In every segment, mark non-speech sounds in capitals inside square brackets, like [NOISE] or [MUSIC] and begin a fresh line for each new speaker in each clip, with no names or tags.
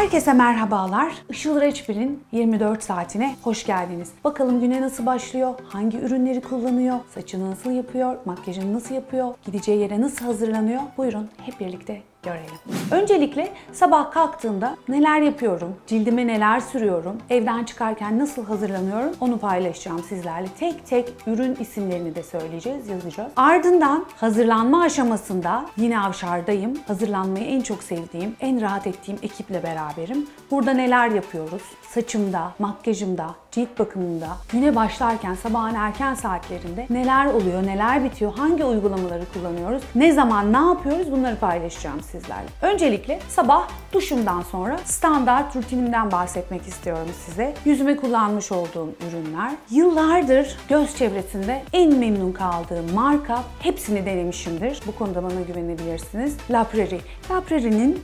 Herkese merhabalar. Işıl Reçber'in 24 saatine hoş geldiniz. Bakalım güne nasıl başlıyor? Hangi ürünleri kullanıyor? Saçını nasıl yapıyor? Makyajını nasıl yapıyor? Gideceği yere nasıl hazırlanıyor? Buyurun hep birlikte görelim. Öncelikle sabah kalktığımda neler yapıyorum, cildime neler sürüyorum, evden çıkarken nasıl hazırlanıyorum onu paylaşacağım sizlerle. Tek tek ürün isimlerini de söyleyeceğiz, yazacağız. Ardından hazırlanma aşamasında yine avşardayım. Hazırlanmayı en çok sevdiğim, en rahat ettiğim ekiple beraberim. Burada neler yapıyoruz? Saçımda, makyajımda, cilt bakımında, güne başlarken sabahın erken saatlerinde neler oluyor, neler bitiyor, hangi uygulamaları kullanıyoruz, ne zaman ne yapıyoruz bunları paylaşacağım sizlerle. Öncelikle sabah duşumdan sonra standart rutinimden bahsetmek istiyorum size. Yüzüme kullanmış olduğum ürünler. Yıllardır göz çevresinde en memnun kaldığım marka hepsini denemişimdir. Bu konuda bana güvenebilirsiniz. La Prairie. La Prairie'nin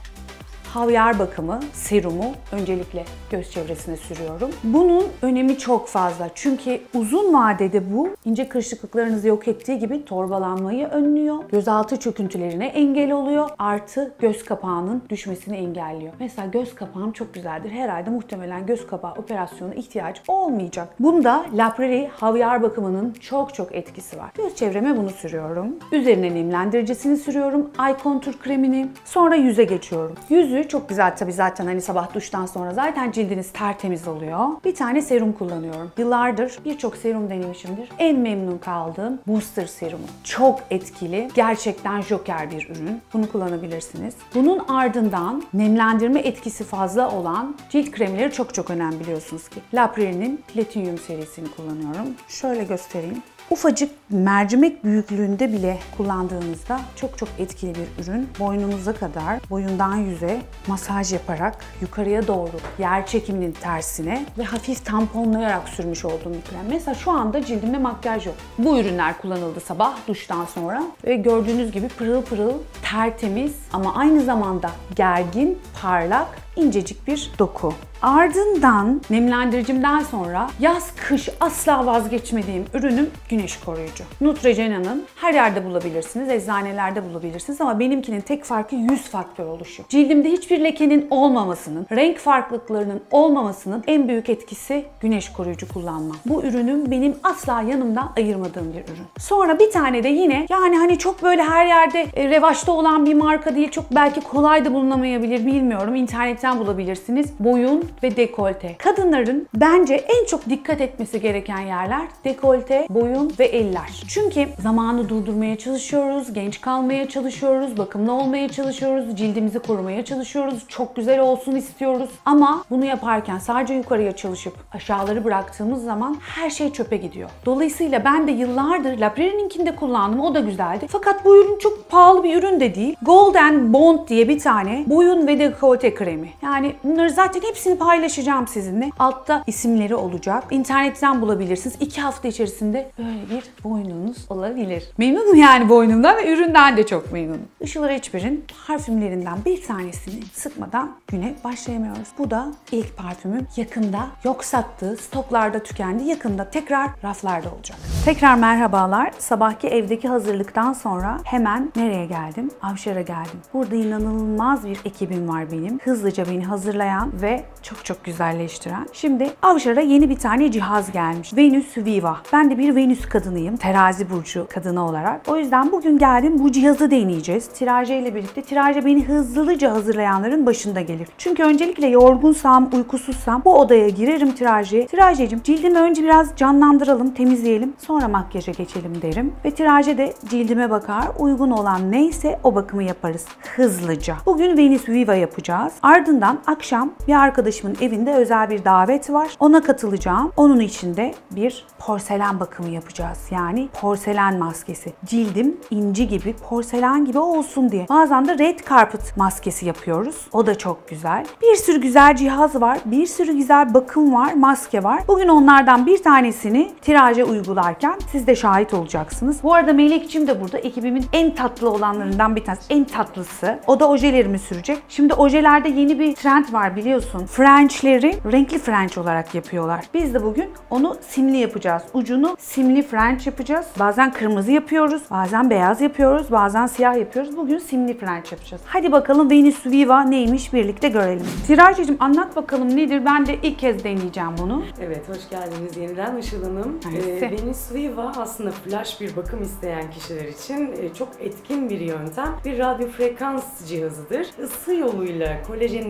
havyar bakımı, serumu öncelikle göz çevresine sürüyorum. Bunun önemi çok fazla. Çünkü uzun vadede bu ince kırışıklıklarınızı yok ettiği gibi torbalanmayı önlüyor. Gözaltı çöküntülerine engel oluyor. Artı göz kapağının düşmesini engelliyor. Mesela göz kapağım çok güzeldir. Herhalde muhtemelen göz kapağı operasyonu ihtiyaç olmayacak. Bunda La Prairie havyar bakımının çok çok etkisi var. Göz çevreme bunu sürüyorum. Üzerine nemlendiricisini sürüyorum. Eye contour kremini. Sonra yüze geçiyorum. Yüzü çok güzel tabii zaten hani sabah duştan sonra zaten cildiniz tertemiz oluyor. Bir tane serum kullanıyorum. Yıllardır birçok serum denemişimdir. En memnun kaldığım Booster serumu. Çok etkili. Gerçekten joker bir ürün. Bunu kullanabilirsiniz. Bunun ardından nemlendirme etkisi fazla olan cilt kremleri çok çok önemli biliyorsunuz ki. La Prairie'nin Platinum serisini kullanıyorum. Şöyle göstereyim. Ufacık mercimek büyüklüğünde bile kullandığınızda çok çok etkili bir ürün. Boynunuza kadar boyundan yüze masaj yaparak yukarıya doğru yer çekiminin tersine ve hafif tamponlayarak sürmüş olduğum bir krem. Mesela şu anda cildimde makyaj yok. Bu ürünler kullanıldı sabah duştan sonra ve gördüğünüz gibi pırıl pırıl tertemiz ama aynı zamanda gergin, parlak incecik bir doku. Ardından nemlendiricimden sonra yaz kış asla vazgeçmediğim ürünüm güneş koruyucu. Neutrogena'nın her yerde bulabilirsiniz, eczanelerde bulabilirsiniz ama benimkinin tek farkı yüz faktör oluşu. Cildimde hiçbir lekenin olmamasının, renk farklılıklarının olmamasının en büyük etkisi güneş koruyucu kullanmam. Bu ürünüm benim asla yanımdan ayırmadığım bir ürün. Sonra bir tane de yine yani hani çok böyle her yerde e, revaçta olan bir marka değil, çok belki kolay da bulunamayabilir bilmiyorum. İnternetten bulabilirsiniz. Boyun ve dekolte. Kadınların bence en çok dikkat etmesi gereken yerler dekolte, boyun ve eller. Çünkü zamanı durdurmaya çalışıyoruz, genç kalmaya çalışıyoruz, bakımlı olmaya çalışıyoruz, cildimizi korumaya çalışıyoruz, çok güzel olsun istiyoruz. Ama bunu yaparken sadece yukarıya çalışıp aşağıları bıraktığımız zaman her şey çöpe gidiyor. Dolayısıyla ben de yıllardır La Prairie'ninkini de kullandım, o da güzeldi. Fakat bu ürün çok pahalı bir ürün de değil. Golden Bond diye bir tane boyun ve dekolte kremi. Yani bunları zaten hepsini paylaşacağım sizinle. Altta isimleri olacak. İnternetten bulabilirsiniz. İki hafta içerisinde böyle bir boynunuz olabilir. Memnunum yani boynumdan ve üründen de çok memnunum. Işıl Reçber'in parfümlerinden bir tanesini sıkmadan güne başlayamıyoruz. Bu da ilk parfümüm. Yakında yok sattığı, stoklarda tükendi. Yakında tekrar raflarda olacak. Tekrar merhabalar. Sabahki evdeki hazırlıktan sonra hemen nereye geldim? Avşar'a geldim. Burada inanılmaz bir ekibim var benim. Hızlıca beni hazırlayan ve çok çok güzelleştiren. Şimdi Avşar'a yeni bir tane cihaz gelmiş. Venüs Viva. Ben de bir Venüs kadınıyım. Terazi burcu kadını olarak. O yüzden bugün geldim bu cihazı deneyeceğiz. Tiraje ile birlikte. Tiraje beni hızlıca hazırlayanların başında gelir. Çünkü öncelikle yorgunsam, uykusuzsam bu odaya girerim tirajeye. Tirajecim cildimi önce biraz canlandıralım, temizleyelim. Sonra makyaja geçelim derim. Ve tiraje de cildime bakar. Uygun olan neyse o bakımı yaparız. Hızlıca. Bugün Venüs Viva yapacağız. Ardından akşam bir arkadaşımın evinde özel bir davet var. Ona katılacağım. Onun için de bir porselen bakımı yapacağız. Yani porselen maskesi. Cildim inci gibi, porselen gibi olsun diye. Bazen de red carpet maskesi yapıyoruz. O da çok güzel. Bir sürü güzel cihaz var. Bir sürü güzel bakım var, maske var. Bugün onlardan bir tanesini tiraje uygularken siz de şahit olacaksınız. Bu arada Melekçim de burada. Ekibimin en tatlı olanlarından bir tanesi. En tatlısı. O da ojelerimi sürecek. Şimdi ojelerde yeni bir bir trend var biliyorsun. French'leri renkli French olarak yapıyorlar. Biz de bugün onu simli yapacağız. Ucunu simli French yapacağız. Bazen kırmızı yapıyoruz, bazen beyaz yapıyoruz, bazen siyah yapıyoruz. Bugün simli French yapacağız. Hadi bakalım Venus Viva neymiş birlikte görelim. Tirajcığım anlat bakalım nedir? Ben de ilk kez deneyeceğim bunu.
Evet, hoş geldiniz yeniden Işıl Hanım. Ee, Venus Viva aslında flash bir bakım isteyen kişiler için e, çok etkin bir yöntem. Bir radyo frekans cihazıdır. Isı yoluyla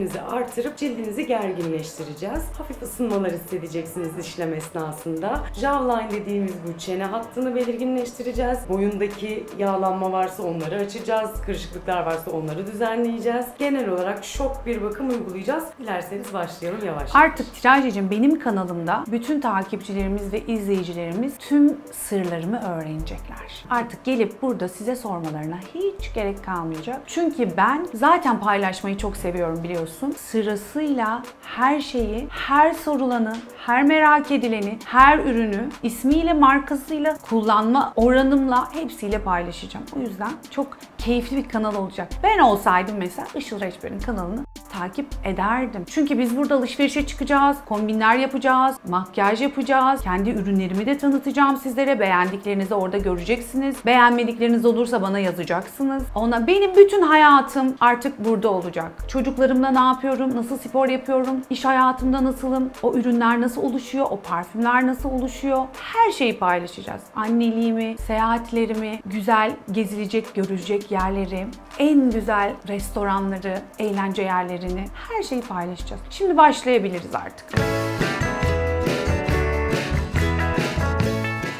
kolajeninizi artırıp cildinizi gerginleştireceğiz. Hafif ısınmalar hissedeceksiniz işlem esnasında. Jawline dediğimiz bu çene hattını belirginleştireceğiz. Boyundaki yağlanma varsa onları açacağız. Kırışıklıklar varsa onları düzenleyeceğiz. Genel olarak şok bir bakım uygulayacağız. Dilerseniz başlayalım yavaş.
Artık Tirajcığım benim kanalımda bütün takipçilerimiz ve izleyicilerimiz tüm sırlarımı öğrenecekler. Artık gelip burada size sormalarına hiç gerek kalmayacak. Çünkü ben zaten paylaşmayı çok seviyorum biliyorsun. Sırasıyla her şeyi, her sorulanı, her merak edileni, her ürünü ismiyle, markasıyla, kullanma oranımla hepsiyle paylaşacağım. O yüzden çok keyifli bir kanal olacak. Ben olsaydım mesela Işıl Reçber'in kanalını takip ederdim. Çünkü biz burada alışverişe çıkacağız, kombinler yapacağız, makyaj yapacağız. Kendi ürünlerimi de tanıtacağım sizlere. Beğendiklerinizi orada göreceksiniz. Beğenmedikleriniz olursa bana yazacaksınız. Ona benim bütün hayatım artık burada olacak. Çocuklarımla ne yapıyorum, nasıl spor yapıyorum, iş hayatımda nasılım, o ürünler nasıl oluşuyor, o parfümler nasıl oluşuyor. Her şeyi paylaşacağız. Anneliğimi, seyahatlerimi, güzel gezilecek, görülecek yerleri, en güzel restoranları, eğlence yerlerini, her şeyi paylaşacağız. Şimdi başlayabiliriz artık.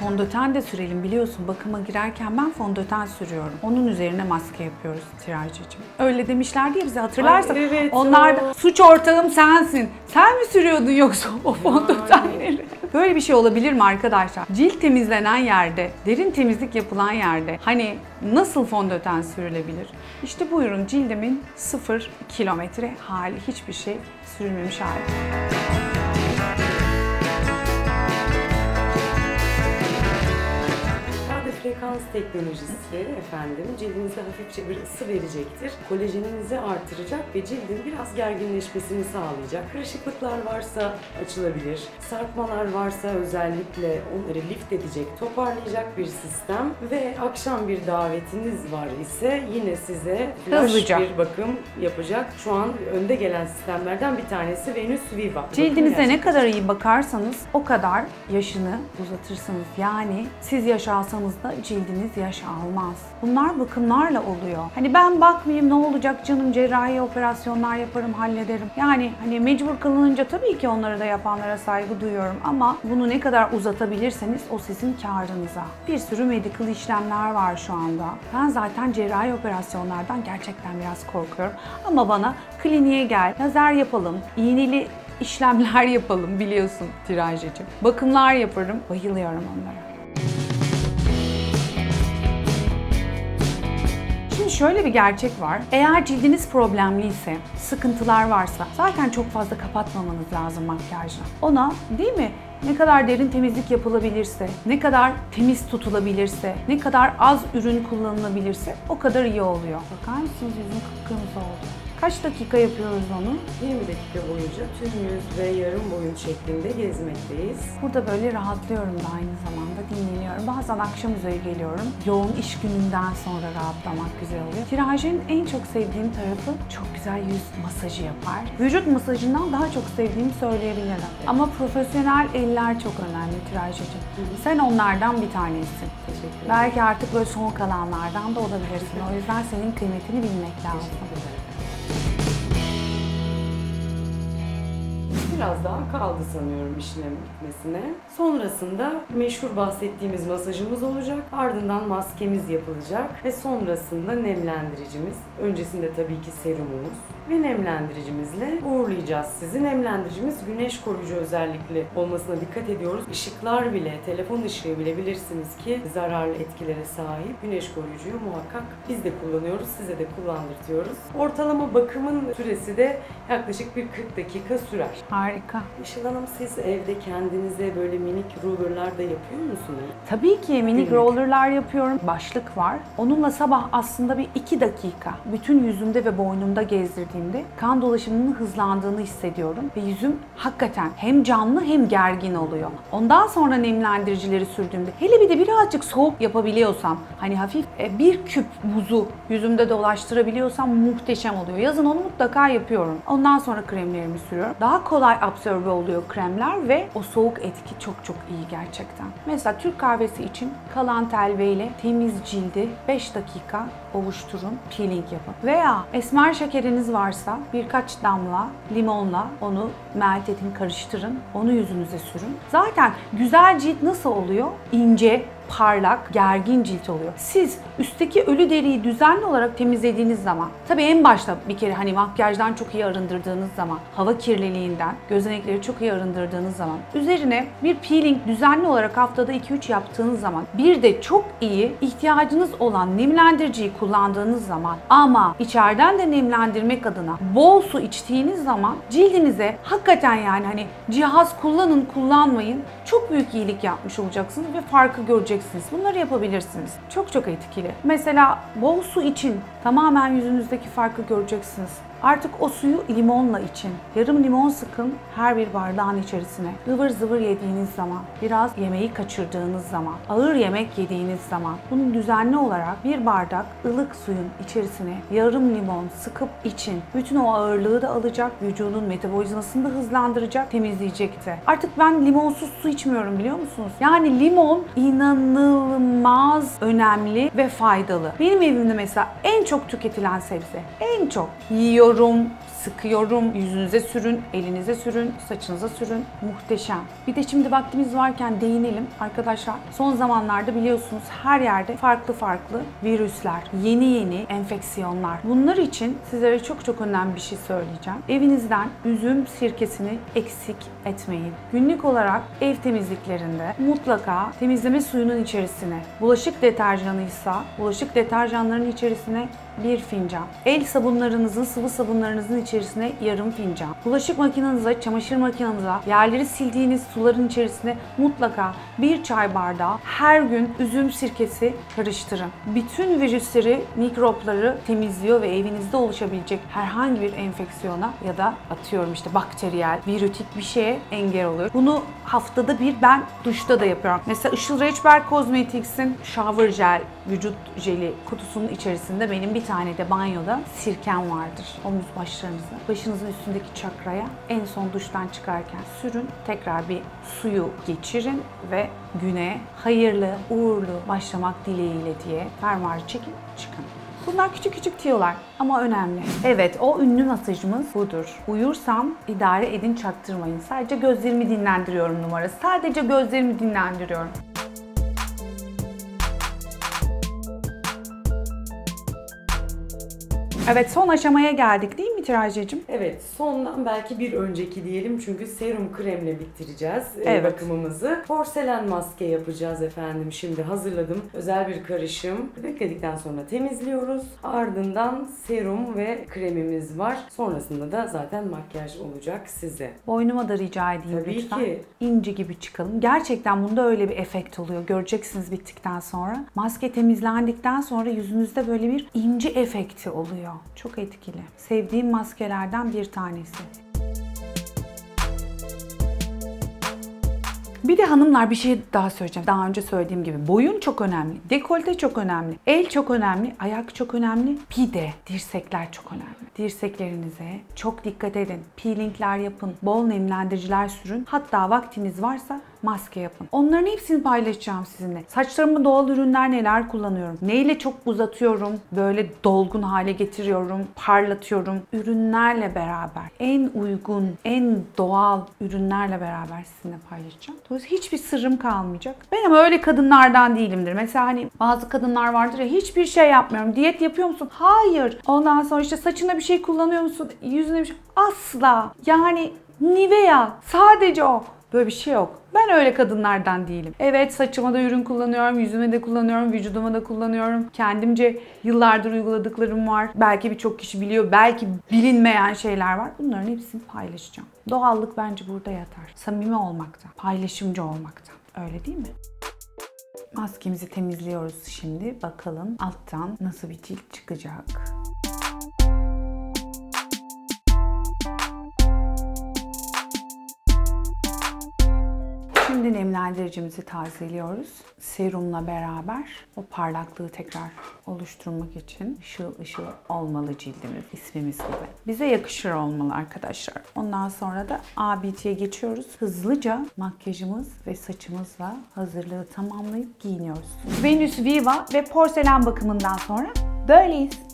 Fondöten de sürelim biliyorsun bakıma girerken ben fondöten sürüyorum. Onun üzerine maske yapıyoruz tirajcığım. Öyle demişlerdi ya bize hatırlarsan.
Ay, evet,
onlar da suç ortağım sensin. Sen mi sürüyordun yoksa o fondötenleri? Böyle bir şey olabilir mi arkadaşlar? Cilt temizlenen yerde, derin temizlik yapılan yerde hani nasıl fondöten sürülebilir? İşte buyurun cildimin 0 kilometre hali hiçbir şey sürülmemiş hali.
Frekans teknolojisi efendim cildinize hafifçe bir ısı verecektir. Kolajeninizi artıracak ve cildin biraz gerginleşmesini sağlayacak. Kırışıklıklar varsa açılabilir. Sarkmalar varsa özellikle onları lift edecek, toparlayacak bir sistem ve akşam bir davetiniz var ise yine size flash
Hızlıca.
bir bakım yapacak. Şu an önde gelen sistemlerden bir tanesi Venus Viva.
Cildinize ne kadar iyi bakarsanız o kadar yaşını uzatırsınız. Yani siz yaş alsanız da cildiniz yaş almaz. Bunlar bakımlarla oluyor. Hani ben bakmayayım ne olacak canım cerrahi operasyonlar yaparım hallederim. Yani hani mecbur kılınınca tabii ki onları da yapanlara saygı duyuyorum ama bunu ne kadar uzatabilirseniz o sizin karınıza. Bir sürü medical işlemler var şu anda. Ben zaten cerrahi operasyonlardan gerçekten biraz korkuyorum. Ama bana kliniğe gel, lazer yapalım, iğneli işlemler [LAUGHS] yapalım biliyorsun tirajcığım. Bakımlar yaparım. Bayılıyorum onlara. Şimdi şöyle bir gerçek var. Eğer cildiniz problemliyse, sıkıntılar varsa zaten çok fazla kapatmamanız lazım makyajla. Ona değil mi? Ne kadar derin temizlik yapılabilirse, ne kadar temiz tutulabilirse, ne kadar az ürün kullanılabilirse o kadar iyi oluyor. Bakar mısınız yüzüm kıpkırmızı oldu. Kaç dakika yapıyoruz onu?
20 dakika boyunca tüm yüz ve yarım boyun şeklinde gezmekteyiz.
Burada böyle rahatlıyorum da aynı zamanda dinleniyorum. Bazen akşam üzeri geliyorum. Yoğun iş gününden sonra rahatlamak güzel oluyor. Tirajın en çok sevdiğim tarafı çok güzel yüz masajı yapar. Vücut masajından daha çok sevdiğimi söyleyebilirim. Ama profesyonel eller çok önemli Tirajcığım. Sen onlardan bir tanesin. Belki artık böyle son kalanlardan da olabilirsin. O yüzden senin kıymetini bilmek lazım.
Teşekkür ederim. Biraz daha kaldı sanıyorum işlem bitmesine. Sonrasında meşhur bahsettiğimiz masajımız olacak. Ardından maskemiz yapılacak ve sonrasında nemlendiricimiz. Öncesinde tabii ki serumumuz ve nemlendiricimizle uğurlayacağız sizi. Nemlendiricimiz güneş koruyucu özellikli olmasına dikkat ediyoruz. Işıklar bile, telefon ışığı bile bilirsiniz ki zararlı etkilere sahip. Güneş koruyucuyu muhakkak biz de kullanıyoruz, size de kullandırtıyoruz. Ortalama bakımın süresi de yaklaşık bir 40 dakika sürer.
Harika.
Işıl Hanım siz evde kendinize böyle minik rulerlar da yapıyor musunuz?
Tabii ki minik
Günlük.
rollerlar yapıyorum. Başlık var. Onunla sabah aslında bir iki dakika bütün yüzümde ve boynumda gezdirdiğim geçtiğimde kan dolaşımının hızlandığını hissediyorum ve yüzüm hakikaten hem canlı hem gergin oluyor. Ondan sonra nemlendiricileri sürdüğümde hele bir de birazcık soğuk yapabiliyorsam hani hafif e, bir küp buzu yüzümde dolaştırabiliyorsam muhteşem oluyor. Yazın onu mutlaka yapıyorum. Ondan sonra kremlerimi sürüyorum. Daha kolay absorbe oluyor kremler ve o soğuk etki çok çok iyi gerçekten. Mesela Türk kahvesi için kalan telve ile temiz cildi 5 dakika ovuşturun, peeling yapın. Veya esmer şekeriniz varsa birkaç damla limonla onu melt edin, karıştırın. Onu yüzünüze sürün. Zaten güzel cilt nasıl oluyor? İnce, parlak, gergin cilt oluyor. Siz üstteki ölü deriyi düzenli olarak temizlediğiniz zaman, tabii en başta bir kere hani makyajdan çok iyi arındırdığınız zaman, hava kirliliğinden, gözenekleri çok iyi arındırdığınız zaman, üzerine bir peeling düzenli olarak haftada 2-3 yaptığınız zaman, bir de çok iyi ihtiyacınız olan nemlendiriciyi kullandığınız zaman ama içeriden de nemlendirmek adına bol su içtiğiniz zaman cildinize hakikaten yani hani cihaz kullanın kullanmayın çok büyük iyilik yapmış olacaksınız ve farkı göreceksiniz. Bunları yapabilirsiniz. Çok çok etkili. Mesela bol su için tamamen yüzünüzdeki farkı göreceksiniz. Artık o suyu limonla için. Yarım limon sıkın her bir bardağın içerisine. Ivır zıvır yediğiniz zaman, biraz yemeği kaçırdığınız zaman, ağır yemek yediğiniz zaman bunu düzenli olarak bir bardak ılık suyun içerisine yarım limon sıkıp için. Bütün o ağırlığı da alacak, vücudun metabolizmasını da hızlandıracak, temizleyecek de. Artık ben limonsuz su içmiyorum biliyor musunuz? Yani limon inanılmaz önemli ve faydalı. Benim evimde mesela en çok tüketilen sebze. En çok showroom sıkıyorum, yüzünüze sürün, elinize sürün, saçınıza sürün. Muhteşem. Bir de şimdi vaktimiz varken değinelim arkadaşlar. Son zamanlarda biliyorsunuz her yerde farklı farklı virüsler, yeni yeni enfeksiyonlar. Bunlar için sizlere çok çok önemli bir şey söyleyeceğim. Evinizden üzüm sirkesini eksik etmeyin. Günlük olarak ev temizliklerinde mutlaka temizleme suyunun içerisine bulaşık deterjanıysa bulaşık deterjanlarının içerisine bir fincan. El sabunlarınızın, sıvı sabunlarınızın içerisine yarım fincan. Bulaşık makinenize, çamaşır makinenize, yerleri sildiğiniz suların içerisine mutlaka bir çay bardağı her gün üzüm sirkesi karıştırın. Bütün virüsleri, mikropları temizliyor ve evinizde oluşabilecek herhangi bir enfeksiyona ya da atıyorum işte bakteriyel, virütik bir şeye engel oluyor. Bunu haftada bir ben duşta da yapıyorum. Mesela Işıl Reçber Cosmetics'in shower gel, vücut jeli kutusunun içerisinde benim bir tane de banyoda sirkem vardır. Omuz başlarınızı, başınızın üstündeki çakraya en son duştan çıkarken sürün. Tekrar bir suyu geçirin ve güne hayırlı, uğurlu başlamak dileğiyle diye fermuarı çekin, çıkın. Bunlar küçük küçük tiyolar ama önemli. Evet o ünlü masajımız budur. Uyursam idare edin çaktırmayın. Sadece gözlerimi dinlendiriyorum numarası. Sadece gözlerimi dinlendiriyorum. Evet son aşamaya geldik değil mi Tirajecim?
Evet, sondan belki bir önceki diyelim çünkü serum kremle bitireceğiz e,
Evet.
bakımımızı. Porselen maske yapacağız efendim. Şimdi hazırladım. Özel bir karışım. Bekledikten sonra temizliyoruz. Ardından serum ve kremimiz var. Sonrasında da zaten makyaj olacak size.
Boynuma da rica edeyim
Tabii
lütfen.
ki.
İnci gibi çıkalım. Gerçekten bunda öyle bir efekt oluyor. Göreceksiniz bittikten sonra. Maske temizlendikten sonra yüzünüzde böyle bir inci efekti oluyor. Çok etkili. Sevdiğim maskelerden bir tanesi. Bir de hanımlar bir şey daha söyleyeceğim. Daha önce söylediğim gibi boyun çok önemli, dekolte çok önemli, el çok önemli, ayak çok önemli, bir de dirsekler çok önemli. Dirseklerinize çok dikkat edin. Peelingler yapın, bol nemlendiriciler sürün. Hatta vaktiniz varsa maske yapın. Onların hepsini paylaşacağım sizinle. Saçlarımı doğal ürünler neler kullanıyorum? Neyle çok uzatıyorum? Böyle dolgun hale getiriyorum, parlatıyorum. Ürünlerle beraber en uygun, en doğal ürünlerle beraber sizinle paylaşacağım. Dolayısıyla hiçbir sırrım kalmayacak. Ben ama öyle kadınlardan değilimdir. Mesela hani bazı kadınlar vardır ya hiçbir şey yapmıyorum. Diyet yapıyor musun? Hayır. Ondan sonra işte saçına bir şey kullanıyor musun? Yüzüne bir şey. Asla. Yani Nivea. Sadece o. Böyle bir şey yok. Ben öyle kadınlardan değilim. Evet saçıma da ürün kullanıyorum, yüzüme de kullanıyorum, vücuduma da kullanıyorum. Kendimce yıllardır uyguladıklarım var. Belki birçok kişi biliyor, belki bilinmeyen şeyler var. Bunların hepsini paylaşacağım. Doğallık bence burada yatar. Samimi olmakta, paylaşımcı olmakta. Öyle değil mi? Maskemizi temizliyoruz şimdi. Bakalım alttan nasıl bir cilt çıkacak. Önce nemlendiricimizi tazeliyoruz. Serumla beraber o parlaklığı tekrar oluşturmak için ışıl ışıl olmalı cildimiz ismimiz gibi. Bize yakışır olmalı arkadaşlar. Ondan sonra da ABT'ye geçiyoruz. Hızlıca makyajımız ve saçımızla hazırlığı tamamlayıp giyiniyoruz. Venüs Viva ve porselen bakımından sonra böyleyiz.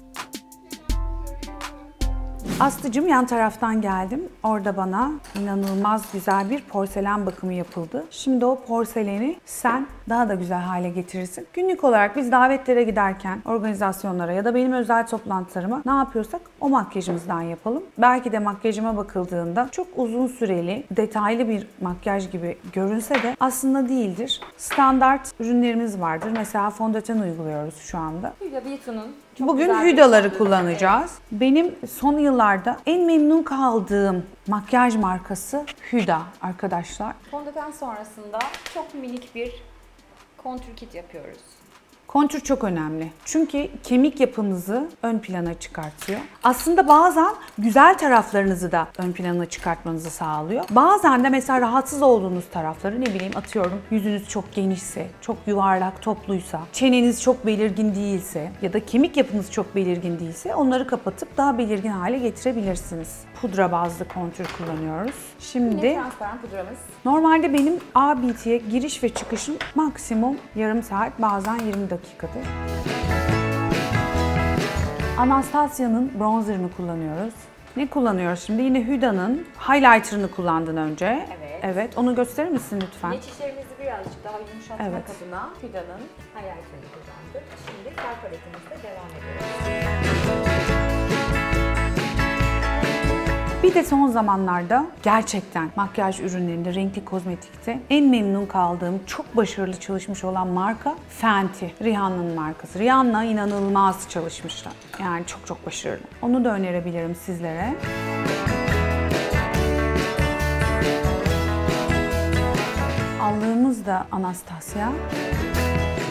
Aslıcım yan taraftan geldim. Orada bana inanılmaz güzel bir porselen bakımı yapıldı. Şimdi o porseleni sen daha da güzel hale getirirsin. Günlük olarak biz davetlere giderken, organizasyonlara ya da benim özel toplantılarıma ne yapıyorsak o makyajımızdan yapalım. Belki de makyajıma bakıldığında çok uzun süreli, detaylı bir makyaj gibi görünse de aslında değildir. Standart ürünlerimiz vardır. Mesela fondöten uyguluyoruz şu anda.
Hüda Beauty'nin çok
Bugün Hüdaları kullanacağız. Benim son yıllarda en memnun kaldığım makyaj markası Hüda arkadaşlar.
Fondöten sonrasında çok minik bir kontür kit yapıyoruz.
Kontür çok önemli. Çünkü kemik yapınızı ön plana çıkartıyor. Aslında bazen güzel taraflarınızı da ön plana çıkartmanızı sağlıyor. Bazen de mesela rahatsız olduğunuz tarafları ne bileyim atıyorum yüzünüz çok genişse, çok yuvarlak, topluysa, çeneniz çok belirgin değilse ya da kemik yapınız çok belirgin değilse onları kapatıp daha belirgin hale getirebilirsiniz. Pudra bazlı kontür kullanıyoruz. Şimdi
Yine transparan pudramız.
Normalde benim ABT'ye giriş ve çıkışım maksimum yarım saat bazen 20 dakikadır. Anastasia'nın bronzerını kullanıyoruz. Ne kullanıyoruz şimdi? Yine Huda'nın highlighter'ını kullandın önce.
Evet.
Evet, onu gösterir misin lütfen?
Geçişlerimizi birazcık daha yumuşatmak
Evet.
adına Hüda'nın highlighter'ını kullandık. Şimdi far paletimizle devam ediyoruz.
Bir de son zamanlarda gerçekten makyaj ürünlerinde, renkli kozmetikte en memnun kaldığım, çok başarılı çalışmış olan marka Fenty. Rihanna'nın markası. Rihanna inanılmaz çalışmışlar. Yani çok çok başarılı. Onu da önerebilirim sizlere. Allığımız da Anastasia.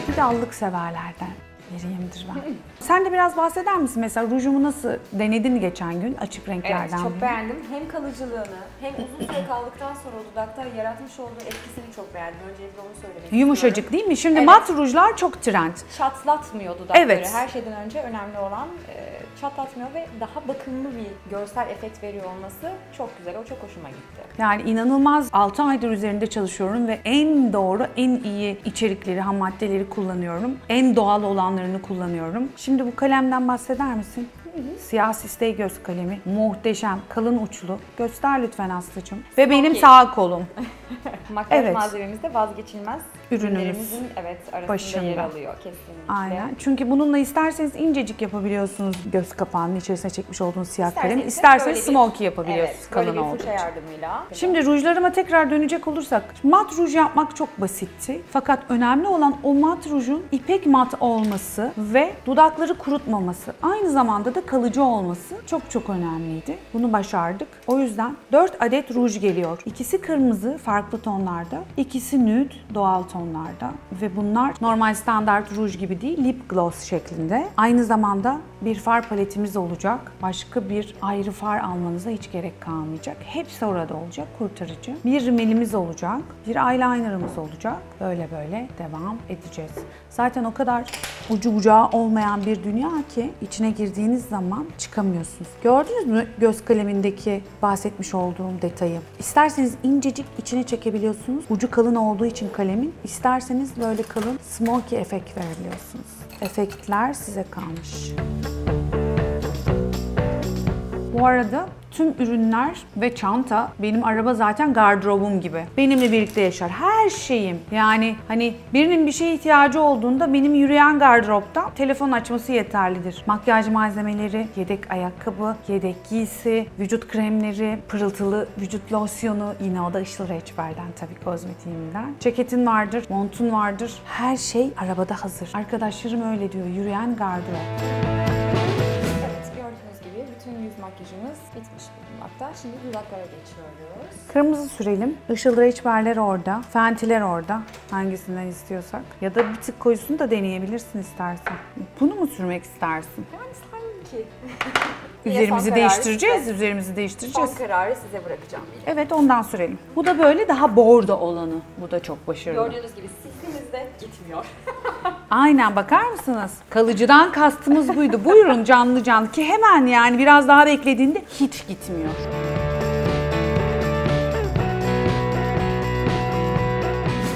Bir de allık severlerden biriyimdir ben. Sen de biraz bahseder misin? Mesela rujumu nasıl denedin geçen gün açık renklerden?
Evet, çok beğendim. Hem kalıcılığını hem uzun süre kaldıktan sonra o dudakta yaratmış olduğu etkisini çok beğendim. Öncelikle onu söylemek
Yumuşacık
istiyorum.
değil mi? Şimdi
Evet.
mat rujlar çok trend.
Çatlatmıyor dudakları.
Evet.
Her şeyden önce önemli olan e, çatlatmıyor ve daha bakımlı bir görsel efekt veriyor olması çok güzel. O çok hoşuma gitti.
Yani inanılmaz 6 aydır üzerinde çalışıyorum ve en doğru, en iyi içerikleri, ham maddeleri kullanıyorum. En doğal olanlarını kullanıyorum. Şimdi bu kalemden bahseder misin? Siyah sistey göz kalemi. Muhteşem, kalın uçlu. Göster lütfen Aslı'cığım. Ve benim sağ kolum. [LAUGHS]
Makyaj
Evet.
malzememizde vazgeçilmez
Ürünümüz.
evet arasında
Başında.
yer alıyor kesinlikle.
Aynen. Çünkü bununla isterseniz incecik yapabiliyorsunuz göz kapağının içerisine çekmiş olduğunuz siyah kalemi.
de
İsterseniz
bir-
smoky yapabiliyorsunuz
evet,
kalın olduğu için.
yardımıyla.
Şimdi rujlarıma tekrar dönecek olursak mat ruj yapmak çok basitti. Fakat önemli olan o mat rujun ipek mat olması ve dudakları kurutmaması. Aynı zamanda da kalıcı olması çok çok önemliydi. Bunu başardık. O yüzden 4 adet ruj geliyor. İkisi kırmızı farklı tonlarda, ikisi nude doğal tonlarda ve bunlar normal standart ruj gibi değil lip gloss şeklinde. Aynı zamanda bir far paletimiz olacak. Başka bir ayrı far almanıza hiç gerek kalmayacak. Hepsi orada olacak kurtarıcı. Bir rimelimiz olacak. Bir eyelinerımız olacak. Böyle böyle devam edeceğiz. Zaten o kadar ucu bucağı olmayan bir dünya ki içine girdiğiniz zaman çıkamıyorsunuz. Gördünüz mü göz kalemindeki bahsetmiş olduğum detayı? İsterseniz incecik içine çekebiliyorsunuz. Ucu kalın olduğu için kalemin. İsterseniz böyle kalın smoky efekt verebiliyorsunuz. Efektler size kalmış. Bu arada tüm ürünler ve çanta benim araba zaten gardırobum gibi. Benimle birlikte yaşar. Her şeyim. Yani hani birinin bir şeye ihtiyacı olduğunda benim yürüyen gardıroptan telefon açması yeterlidir. Makyaj malzemeleri, yedek ayakkabı, yedek giysi, vücut kremleri, pırıltılı vücut losyonu, yine o da Işıl Reçber'den tabii kozmetiğimden. Ceketin vardır, montun vardır. Her şey arabada hazır. Arkadaşlarım öyle diyor. Yürüyen gardırop.
Bütün yüz makyajımız bitmiş bulunmakta. Şimdi dudaklara geçiyoruz.
Kırmızı sürelim. Işıl Reçberler orada. Fentiler orada. Hangisinden istiyorsak. Ya da bir tık koyusunu da deneyebilirsin istersen. Bunu mu sürmek istersin?
Yani sanki [LAUGHS]
üzerimizi değiştireceğiz.
size-
Üzerimizi değiştireceğiz.
Son kararı size bırakacağım.
Evet ondan sürelim. Bu da böyle daha bordo olanı. Bu da çok başarılı.
Gördüğünüz gibi de gitmiyor. [LAUGHS]
Aynen bakar mısınız? Kalıcıdan kastımız buydu. Buyurun canlı canlı ki hemen yani biraz daha beklediğinde hiç gitmiyor.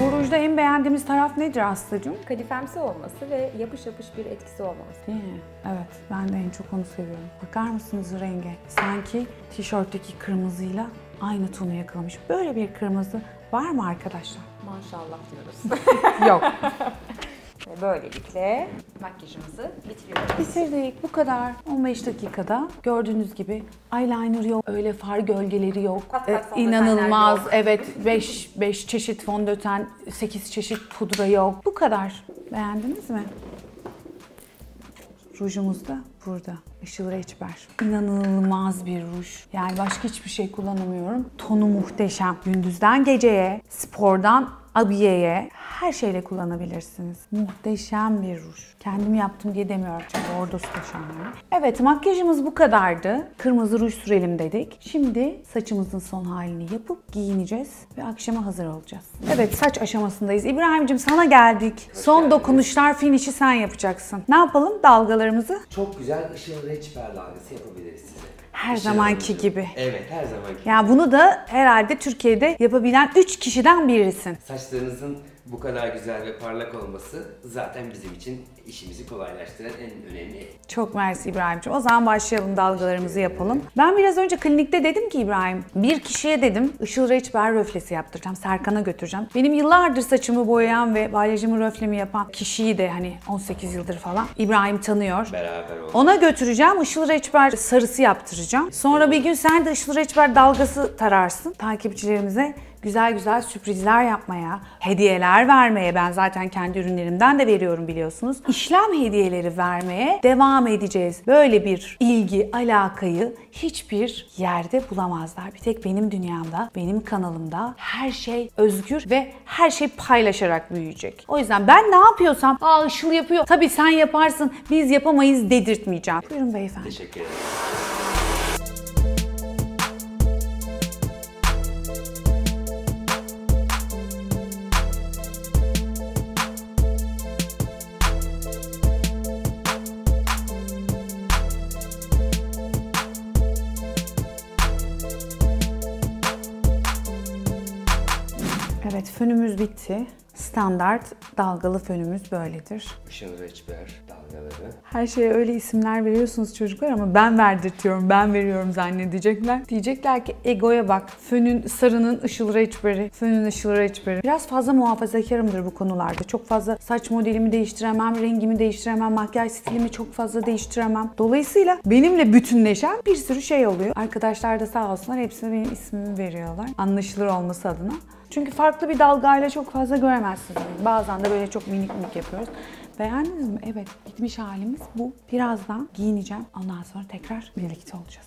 Bu rujda en beğendiğimiz taraf nedir Aslı'cığım?
Kadifemsi olması ve yapış yapış bir etkisi olmaması.
Değil mi? Evet, ben de en çok onu seviyorum. Bakar mısınız renge? Sanki tişörtteki kırmızıyla aynı tonu yakalamış. Böyle bir kırmızı var mı arkadaşlar?
Maşallah diyoruz. [LAUGHS]
Yok.
ve böylelikle makyajımızı bitiriyoruz.
Bitirdik. Bu kadar. 15 dakikada gördüğünüz gibi eyeliner yok, öyle far gölgeleri yok.
Kat kat
Ee,
fondötenler
inanılmaz.
yok.
Evet, 5 5 çeşit fondöten, 8 çeşit pudra yok. Bu kadar. Beğendiniz mi? Rujumuz da burada. Işıl Reçber. İnanılmaz bir ruj. Yani başka hiçbir şey kullanamıyorum. Tonu muhteşem. Gündüzden geceye, spordan abiyeye her şeyle kullanabilirsiniz. Muhteşem bir ruj. Kendim yaptım diye demiyorum çünkü orada da şahane. Evet makyajımız bu kadardı. Kırmızı ruj sürelim dedik. Şimdi saçımızın son halini yapıp giyineceğiz ve akşama hazır olacağız. Evet saç aşamasındayız. İbrahim'cim sana geldik. son dokunuşlar finişi sen yapacaksın. Ne yapalım dalgalarımızı?
Çok güzel ışıl reçber dalgası yapabiliriz size.
Her zamanki gibi.
Evet her zamanki.
Ya bunu da herhalde Türkiye'de yapabilen 3 kişiden birisin.
Saçlarınızın bu kadar güzel ve parlak olması zaten bizim için işimizi kolaylaştıran en önemli.
Çok mersi İbrahim'ciğim. O zaman başlayalım dalgalarımızı yapalım. Ben biraz önce klinikte dedim ki İbrahim, bir kişiye dedim Işıl Reçber röflesi yaptıracağım. Serkan'a götüreceğim. Benim yıllardır saçımı boyayan ve balyajımı röflemi yapan kişiyi de hani 18 yıldır falan İbrahim tanıyor.
Beraber olmak.
Ona götüreceğim. Işıl Reçber sarısı yaptıracağım. Sonra bir gün sen de Işıl Reçber dalgası tararsın. Takipçilerimize güzel güzel sürprizler yapmaya, hediyeler vermeye ben zaten kendi ürünlerimden de veriyorum biliyorsunuz. İşlem hediyeleri vermeye devam edeceğiz. Böyle bir ilgi, alakayı hiçbir yerde bulamazlar. Bir tek benim dünyamda, benim kanalımda her şey özgür ve her şey paylaşarak büyüyecek. O yüzden ben ne yapıyorsam, aa Işıl yapıyor, tabii sen yaparsın, biz yapamayız dedirtmeyeceğim. Buyurun beyefendi.
Teşekkür ederim.
Fönümüz bitti. Standart dalgalı fönümüz böyledir.
Işıl reçber dalgaları.
Her şeye öyle isimler veriyorsunuz çocuklar ama ben verdirtiyorum, ben veriyorum zannedecekler. Diyecekler ki egoya bak. Fönün sarının ışıl reçberi, fönün ışıl reçberi. Biraz fazla muhafazakarımdır bu konularda. Çok fazla saç modelimi değiştiremem, rengimi değiştiremem, makyaj stilimi çok fazla değiştiremem. Dolayısıyla benimle bütünleşen bir sürü şey oluyor. Arkadaşlar da sağ olsunlar hepsine benim ismimi veriyorlar. Anlaşılır olması adına. Çünkü farklı bir dalgayla çok fazla göremezsiniz. Bazen de böyle çok minik minik yapıyoruz. Beğendiniz mi? Evet, bitmiş halimiz bu. Birazdan giyineceğim. Ondan sonra tekrar birlikte olacağız.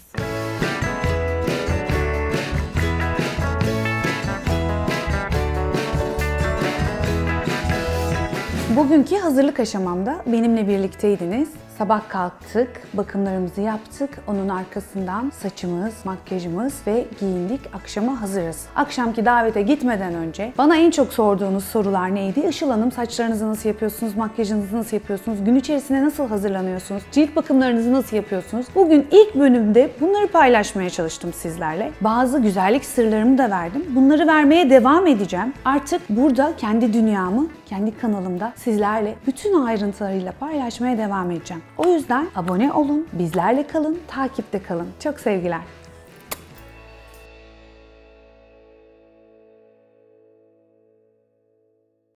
Bugünkü hazırlık aşamamda benimle birlikteydiniz. Sabah kalktık, bakımlarımızı yaptık. Onun arkasından saçımız, makyajımız ve giyindik. Akşama hazırız. Akşamki davete gitmeden önce bana en çok sorduğunuz sorular neydi? Işıl Hanım saçlarınızı nasıl yapıyorsunuz? Makyajınızı nasıl yapıyorsunuz? Gün içerisinde nasıl hazırlanıyorsunuz? Cilt bakımlarınızı nasıl yapıyorsunuz? Bugün ilk bölümde bunları paylaşmaya çalıştım sizlerle. Bazı güzellik sırlarımı da verdim. Bunları vermeye devam edeceğim. Artık burada kendi dünyamı, kendi kanalımda sizlerle bütün ayrıntılarıyla paylaşmaya devam edeceğim. O yüzden abone olun, bizlerle kalın, takipte kalın. Çok sevgiler.